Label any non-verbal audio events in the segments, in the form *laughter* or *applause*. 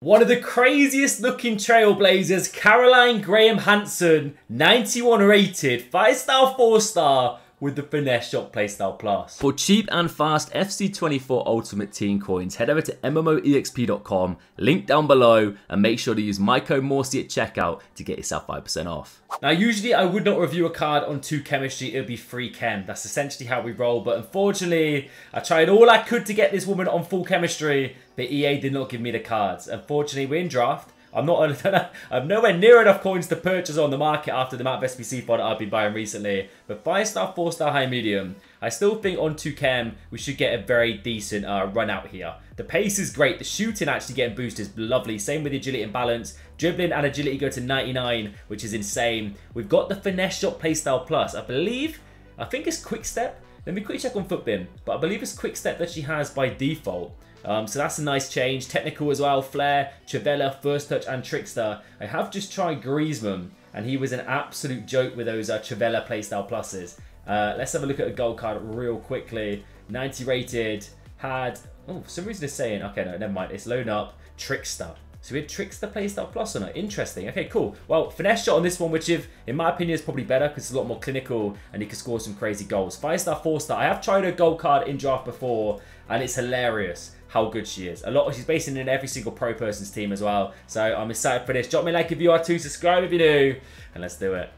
One of the craziest looking trailblazers, Caroline Graham Hansen, 91 rated, 5 star, 4 star, with the Finesse Shot Playstyle Plus. For cheap and fast FC24 Ultimate Team coins, head over to MMOEXP.com, link down below, and make sure to use my code Morsey at checkout to get yourself 5% off. Now, usually I would not review a card on 2 Chemistry, it would be free chem. That's essentially how we roll, but unfortunately, I tried all I could to get this woman on full chemistry, but EA did not give me the cards. Unfortunately, we're in draft, I'm not. *laughs* I'm nowhere near enough coins to purchase on the market after the amount of SBC fodder I've been buying recently. But five star, four star, high, medium. I still think on 2chem we should get a very decent uh, run out here. The pace is great. The shooting actually getting boosted is lovely. Same with the agility and balance. Dribbling and agility go to 99, which is insane. We've got the finesse shot playstyle plus. I believe. I think it's quick step. Let me quickly check on Futbin, but I believe it's quick step that she has by default. Um, so that's a nice change. Technical as well. Flair, Trivela, First Touch, and Trickster. I have just tried Griezmann, and he was an absolute joke with those uh, Trivela playstyle pluses. Uh, let's have a look at a gold card real quickly. 90 rated. Had... Oh, for some reason it's saying... Okay, no, never mind. It's load up. Trickster. So we had Trickster Playstyle Plus on it. Interesting. Okay, cool. Well, Finesse Shot on this one, which if, in my opinion is probably better because it's a lot more clinical and he can score some crazy goals. Five star, four star. I have tried a gold card in draft before and it's hilarious how good she is. A lot. Of she's based in every single pro person's team as well. So I'm excited for this. Drop me a like if you are too. Subscribe if you do. And let's do it.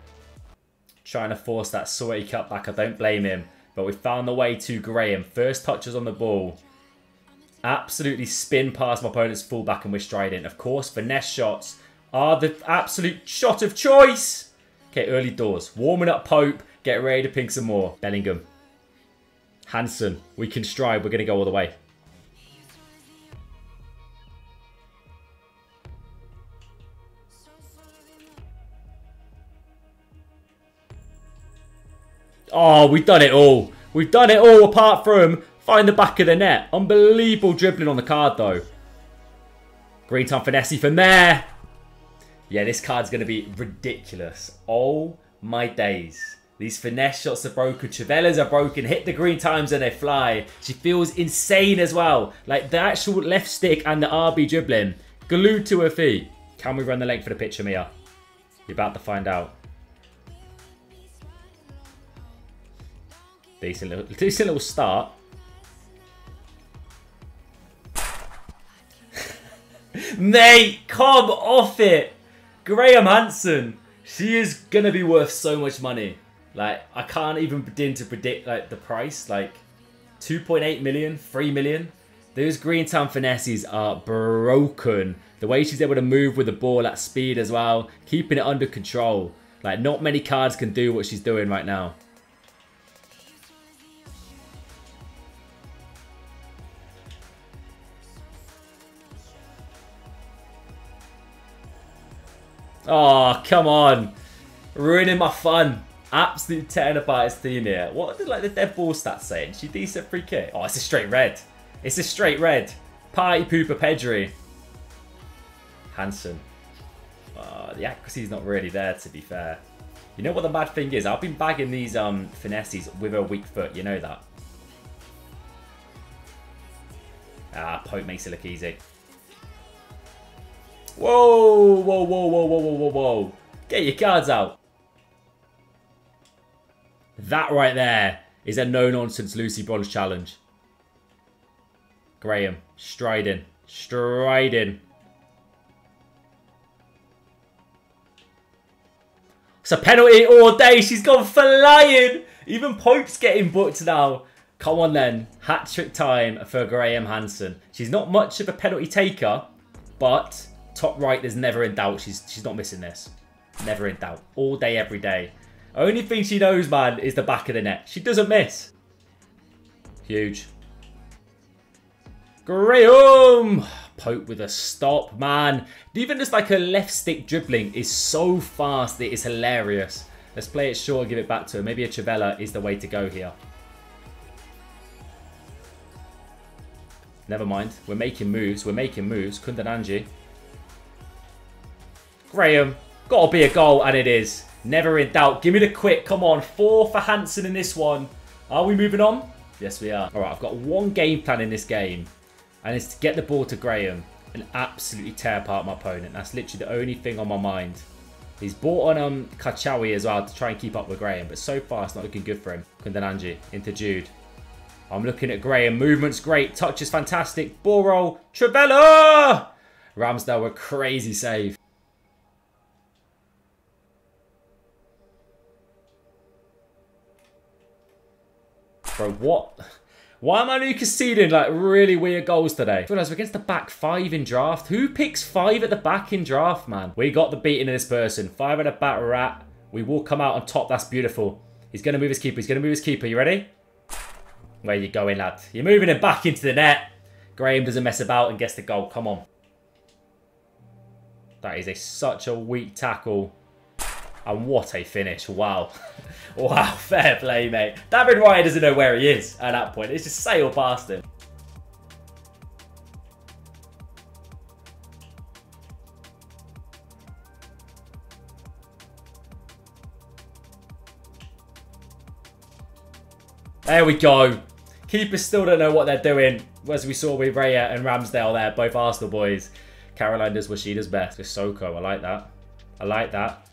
Trying to force that sorty cut back. I don't blame him. But we found the way to Graham. First touches on the ball. Absolutely spin past my opponent's fullback and we're striding. Of course, finesse shots are the absolute shot of choice. Okay, early doors. Warming up Pope. Get ready to ping some more. Bellingham. Hansen. We can stride. We're going to go all the way. Oh, we've done it all. We've done it all apart from find the back of the net. Unbelievable dribbling on the card, though. Green time finesse from there. Yeah, this card's going to be ridiculous. Oh, my days. These finesse shots are broken. Trivelas are broken. Hit the green times and they fly. She feels insane as well. Like the actual left stick and the RB dribbling. Glued to her feet. Can we run the length for the picture, Mia? You're about to find out. Decent little, decent little start. *laughs* Mate, come off it. Graham Hansen. She is going to be worth so much money. Like, I can't even begin to predict, like, the price. Like, 2.8 million, 3 million. Those Green time finesses are broken. The way she's able to move with the ball at speed as well. Keeping it under control. Like, not many cards can do what she's doing right now. Oh, come on. Ruining my fun. Absolute his team here. What did like the dead ball stats saying? She decent free kick. Oh, it's a straight red. It's a straight red. Party pooper Pedri. Hansen. Uh, the accuracy's not really there, to be fair. You know what the bad thing is? I've been bagging these um finesses with a weak foot. You know that. Ah, Pope makes it look easy. Whoa, whoa, whoa, whoa, whoa, whoa, whoa, whoa. Get your cards out. That right there is a no-nonsense Lucy Bronze challenge. Graham, striding, striding. It's a penalty all day. She's gone flying. Even Pope's getting booked now. Come on then. Hat-trick time for Graham Hansen. She's not much of a penalty taker, but Top right, there's never in doubt. She's she's not missing this. Never in doubt. All day, every day. Only thing she knows, man, is the back of the net. She doesn't miss. Huge. Graham! Pope with a stop, man. Even just like a left stick dribbling is so fast that it's hilarious. Let's play it short and give it back to her. Maybe a Trivela is the way to go here. Never mind. We're making moves. We're making moves. Kundananji. Graham, got to be a goal, and it is. Never in doubt. Give me the quick. Come on. Four for Hansen in this one. Are we moving on? Yes, we are. All right, I've got one game plan in this game, and it's to get the ball to Graham. and absolutely tear apart my opponent. That's literally the only thing on my mind. He's bought on um, Kachawi as well to try and keep up with Graham, but so far it's not looking good for him. Kundananji into Jude. I'm looking at Graham. Movement's great. Touch is fantastic. Ball roll. Trivela! Ramsdale a crazy save. Bro, what? Why am I conceding like really weird goals today? I realize we're against the back five in draft. Who picks five at the back in draft, man? We got the beating of this person. Five at the back rat. We will come out on top. That's beautiful. He's going to move his keeper. He's going to move his keeper. You ready? Where you going, lad? You're moving him back into the net. Graham doesn't mess about and gets the goal. Come on. That is a such a weak tackle. And what a finish. Wow. *laughs* wow, fair play, mate. David Raya doesn't know where he is at that point. It's just sailed past him. There we go. Keepers still don't know what they're doing. As we saw with Raya and Ramsdale there, both Arsenal boys. She does best. Sissoko, I like that. I like that.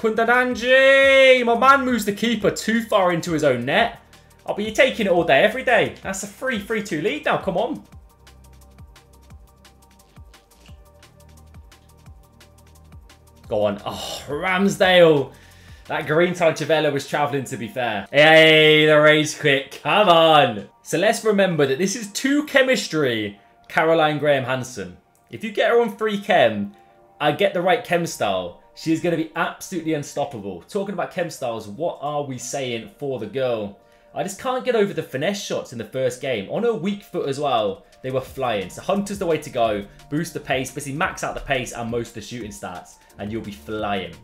Kundananji! My man moves the keeper too far into his own net. Oh, but you're taking it all day, every day. That's a free 3-2 lead now. Come on. Go on. Oh, Ramsdale. That green time Trivela was travelling, to be fair. Hey, the race quick. Come on. So let's remember that this is two chemistry Caroline Graham Hansen. If you get her on free chem, I get the right chem style. She is going to be absolutely unstoppable. Talking about chem styles, what are we saying for the girl? I just can't get over the finesse shots in the first game. On her weak foot as well, they were flying. So Hunter's the way to go. Boost the pace, basically max out the pace and most of the shooting stats, and you'll be flying.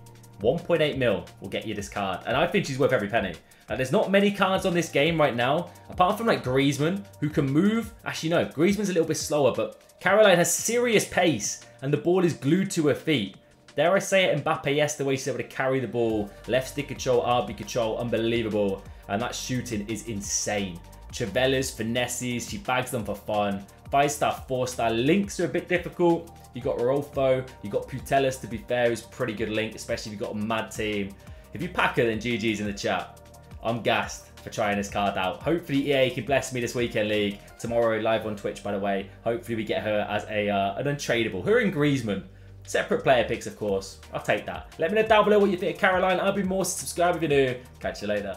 1.8 mil will get you this card, and I think she's worth every penny. Now, there's not many cards on this game right now, apart from like Griezmann, who can move. Actually, no, Griezmann's a little bit slower, but Caroline has serious pace, and the ball is glued to her feet. Dare I say it, Mbappe, yes, the way she's able to carry the ball, left stick control, RB control, unbelievable. And that shooting is insane. Trivela's finesses, she bags them for fun. Five star, four star links are a bit difficult. You got Rolfo, you got Putellas to be fair, who's pretty good link, especially if you've got a mad team. If you pack her, then GG's in the chat. I'm gassed for trying this card out. Hopefully EA can bless me this weekend league. Tomorrow live on Twitch, by the way. Hopefully we get her as a uh, an untradeable. Her and Griezmann. Separate player picks, of course. I'll take that. Let me know down below what you think of Caroline. I'll be more subscribe if you're new. Catch you later.